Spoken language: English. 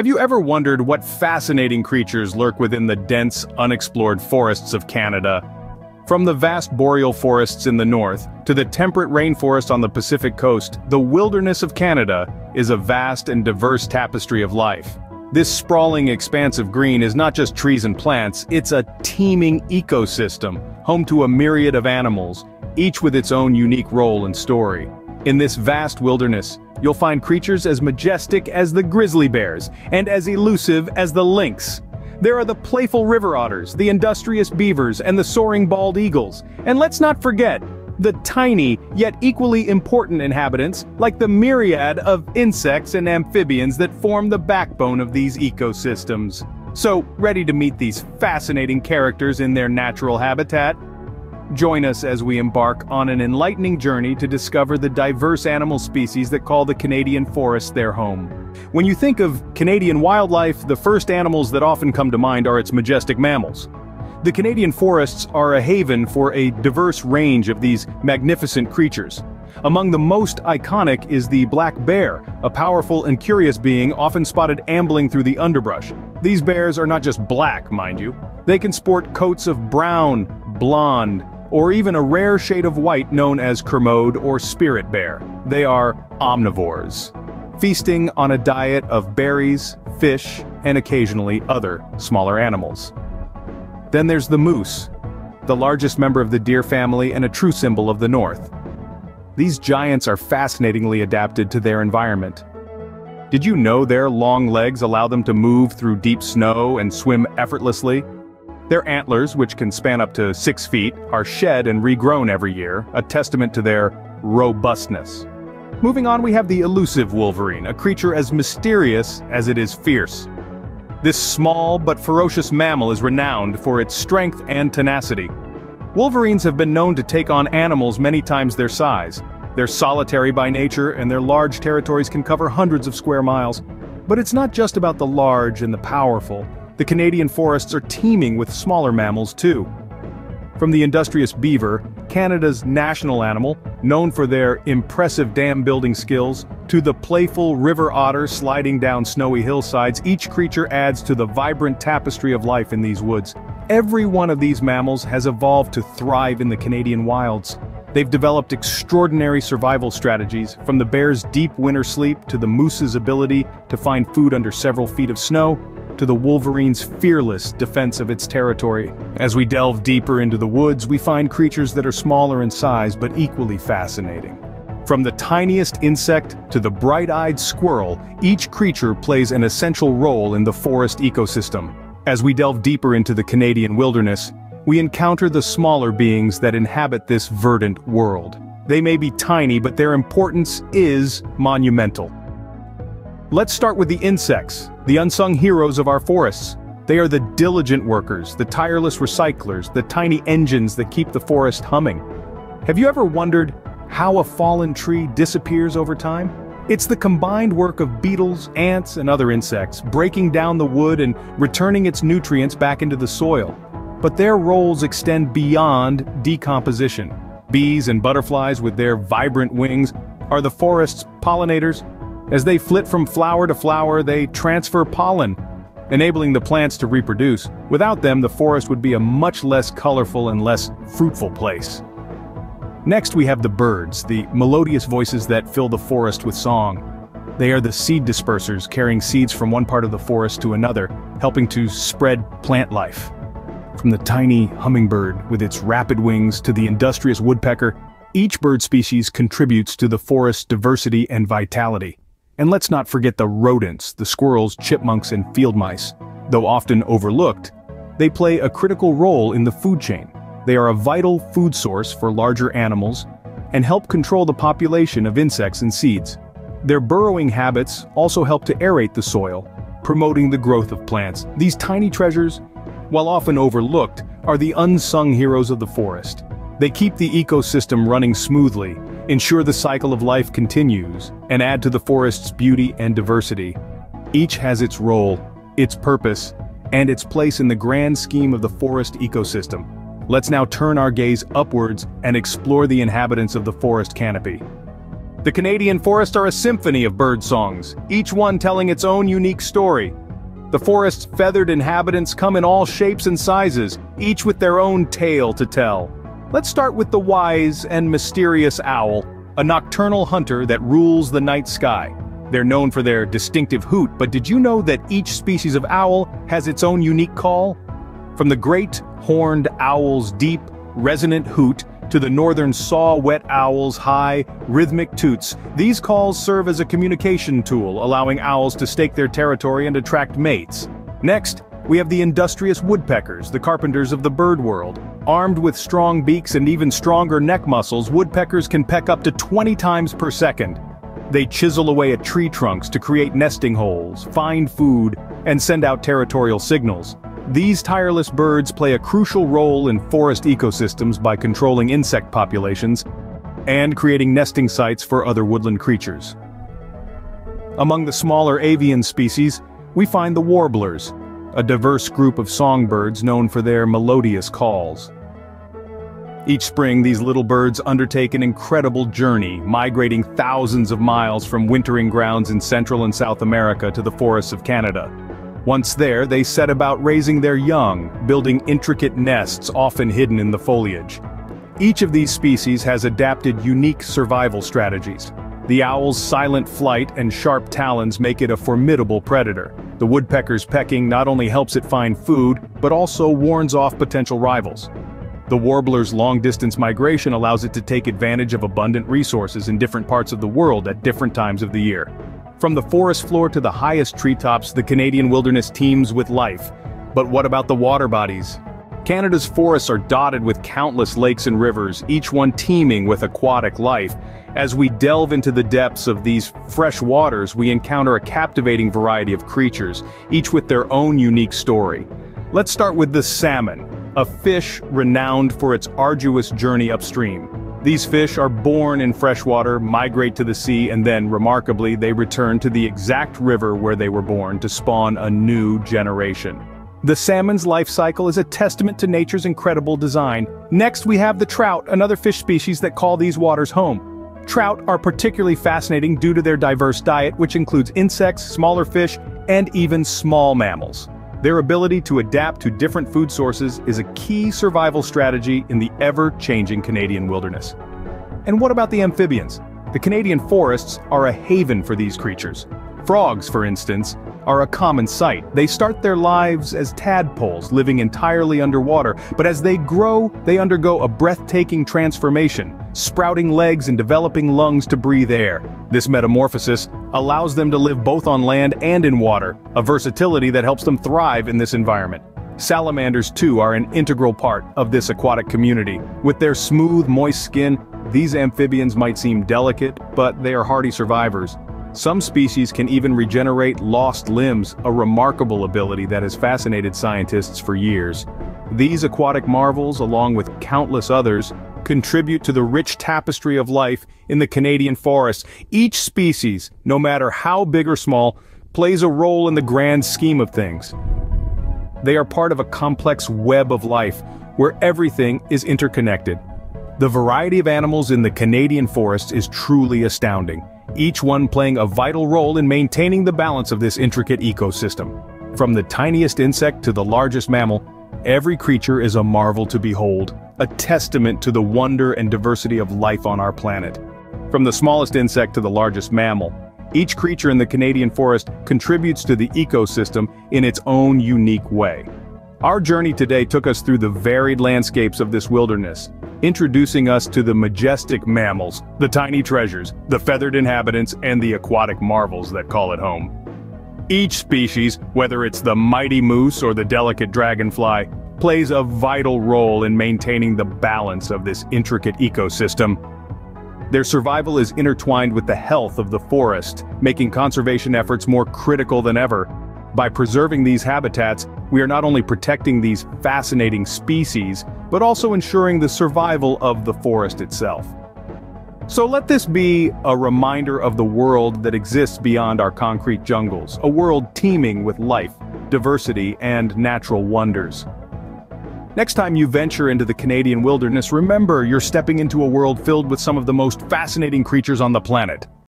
Have you ever wondered what fascinating creatures lurk within the dense, unexplored forests of Canada? From the vast boreal forests in the north, to the temperate rainforest on the Pacific coast, the wilderness of Canada is a vast and diverse tapestry of life. This sprawling expanse of green is not just trees and plants, it's a teeming ecosystem, home to a myriad of animals, each with its own unique role and story. In this vast wilderness, you'll find creatures as majestic as the grizzly bears, and as elusive as the lynx. There are the playful river otters, the industrious beavers, and the soaring bald eagles. And let's not forget, the tiny, yet equally important inhabitants, like the myriad of insects and amphibians that form the backbone of these ecosystems. So, ready to meet these fascinating characters in their natural habitat? Join us as we embark on an enlightening journey to discover the diverse animal species that call the Canadian forest their home. When you think of Canadian wildlife, the first animals that often come to mind are its majestic mammals. The Canadian forests are a haven for a diverse range of these magnificent creatures. Among the most iconic is the black bear, a powerful and curious being often spotted ambling through the underbrush. These bears are not just black, mind you. They can sport coats of brown, blonde, or even a rare shade of white known as Kermode or spirit bear. They are omnivores, feasting on a diet of berries, fish, and occasionally other, smaller animals. Then there's the moose, the largest member of the deer family and a true symbol of the North. These giants are fascinatingly adapted to their environment. Did you know their long legs allow them to move through deep snow and swim effortlessly? Their antlers, which can span up to six feet, are shed and regrown every year, a testament to their robustness. Moving on we have the elusive wolverine, a creature as mysterious as it is fierce. This small but ferocious mammal is renowned for its strength and tenacity. Wolverines have been known to take on animals many times their size. They're solitary by nature and their large territories can cover hundreds of square miles. But it's not just about the large and the powerful. The Canadian forests are teeming with smaller mammals too. From the industrious beaver, Canada's national animal, known for their impressive dam-building skills, to the playful river otter sliding down snowy hillsides, each creature adds to the vibrant tapestry of life in these woods. Every one of these mammals has evolved to thrive in the Canadian wilds. They've developed extraordinary survival strategies, from the bear's deep winter sleep to the moose's ability to find food under several feet of snow, to the wolverine's fearless defense of its territory. As we delve deeper into the woods, we find creatures that are smaller in size but equally fascinating. From the tiniest insect to the bright-eyed squirrel, each creature plays an essential role in the forest ecosystem. As we delve deeper into the Canadian wilderness, we encounter the smaller beings that inhabit this verdant world. They may be tiny, but their importance is monumental. Let's start with the insects, the unsung heroes of our forests. They are the diligent workers, the tireless recyclers, the tiny engines that keep the forest humming. Have you ever wondered how a fallen tree disappears over time? It's the combined work of beetles, ants, and other insects, breaking down the wood and returning its nutrients back into the soil. But their roles extend beyond decomposition. Bees and butterflies with their vibrant wings are the forest's pollinators, as they flit from flower to flower, they transfer pollen, enabling the plants to reproduce. Without them, the forest would be a much less colorful and less fruitful place. Next we have the birds, the melodious voices that fill the forest with song. They are the seed dispersers carrying seeds from one part of the forest to another, helping to spread plant life. From the tiny hummingbird with its rapid wings to the industrious woodpecker, each bird species contributes to the forest's diversity and vitality. And let's not forget the rodents, the squirrels, chipmunks, and field mice. Though often overlooked, they play a critical role in the food chain. They are a vital food source for larger animals and help control the population of insects and seeds. Their burrowing habits also help to aerate the soil, promoting the growth of plants. These tiny treasures, while often overlooked, are the unsung heroes of the forest. They keep the ecosystem running smoothly, ensure the cycle of life continues, and add to the forest's beauty and diversity. Each has its role, its purpose, and its place in the grand scheme of the forest ecosystem. Let's now turn our gaze upwards and explore the inhabitants of the forest canopy. The Canadian forests are a symphony of bird songs, each one telling its own unique story. The forest's feathered inhabitants come in all shapes and sizes, each with their own tale to tell. Let's start with the wise and mysterious owl, a nocturnal hunter that rules the night sky. They're known for their distinctive hoot, but did you know that each species of owl has its own unique call? From the great horned owl's deep, resonant hoot to the northern saw-whet owl's high, rhythmic toots, these calls serve as a communication tool, allowing owls to stake their territory and attract mates. Next, we have the industrious woodpeckers, the carpenters of the bird world. Armed with strong beaks and even stronger neck muscles, woodpeckers can peck up to 20 times per second. They chisel away at tree trunks to create nesting holes, find food, and send out territorial signals. These tireless birds play a crucial role in forest ecosystems by controlling insect populations and creating nesting sites for other woodland creatures. Among the smaller avian species, we find the warblers, a diverse group of songbirds known for their melodious calls. Each spring these little birds undertake an incredible journey, migrating thousands of miles from wintering grounds in Central and South America to the forests of Canada. Once there, they set about raising their young, building intricate nests often hidden in the foliage. Each of these species has adapted unique survival strategies. The owl's silent flight and sharp talons make it a formidable predator. The woodpecker's pecking not only helps it find food, but also warns off potential rivals. The warbler's long-distance migration allows it to take advantage of abundant resources in different parts of the world at different times of the year. From the forest floor to the highest treetops, the Canadian wilderness teems with life. But what about the water bodies? Canada's forests are dotted with countless lakes and rivers, each one teeming with aquatic life. As we delve into the depths of these fresh waters, we encounter a captivating variety of creatures, each with their own unique story. Let's start with the salmon, a fish renowned for its arduous journey upstream. These fish are born in freshwater, migrate to the sea, and then, remarkably, they return to the exact river where they were born to spawn a new generation. The salmon's life cycle is a testament to nature's incredible design. Next we have the trout, another fish species that call these waters home. Trout are particularly fascinating due to their diverse diet which includes insects, smaller fish, and even small mammals. Their ability to adapt to different food sources is a key survival strategy in the ever-changing Canadian wilderness. And what about the amphibians? The Canadian forests are a haven for these creatures. Frogs, for instance, are a common sight. They start their lives as tadpoles, living entirely underwater, but as they grow, they undergo a breathtaking transformation, sprouting legs and developing lungs to breathe air. This metamorphosis allows them to live both on land and in water, a versatility that helps them thrive in this environment. Salamanders too are an integral part of this aquatic community. With their smooth, moist skin, these amphibians might seem delicate, but they are hardy survivors. Some species can even regenerate lost limbs, a remarkable ability that has fascinated scientists for years. These aquatic marvels, along with countless others, contribute to the rich tapestry of life in the Canadian forests. Each species, no matter how big or small, plays a role in the grand scheme of things. They are part of a complex web of life, where everything is interconnected. The variety of animals in the Canadian forests is truly astounding each one playing a vital role in maintaining the balance of this intricate ecosystem. From the tiniest insect to the largest mammal, every creature is a marvel to behold, a testament to the wonder and diversity of life on our planet. From the smallest insect to the largest mammal, each creature in the Canadian forest contributes to the ecosystem in its own unique way. Our journey today took us through the varied landscapes of this wilderness, introducing us to the majestic mammals, the tiny treasures, the feathered inhabitants, and the aquatic marvels that call it home. Each species, whether it's the mighty moose or the delicate dragonfly, plays a vital role in maintaining the balance of this intricate ecosystem. Their survival is intertwined with the health of the forest, making conservation efforts more critical than ever. By preserving these habitats, we are not only protecting these fascinating species, but also ensuring the survival of the forest itself. So let this be a reminder of the world that exists beyond our concrete jungles, a world teeming with life, diversity, and natural wonders. Next time you venture into the Canadian wilderness, remember you're stepping into a world filled with some of the most fascinating creatures on the planet.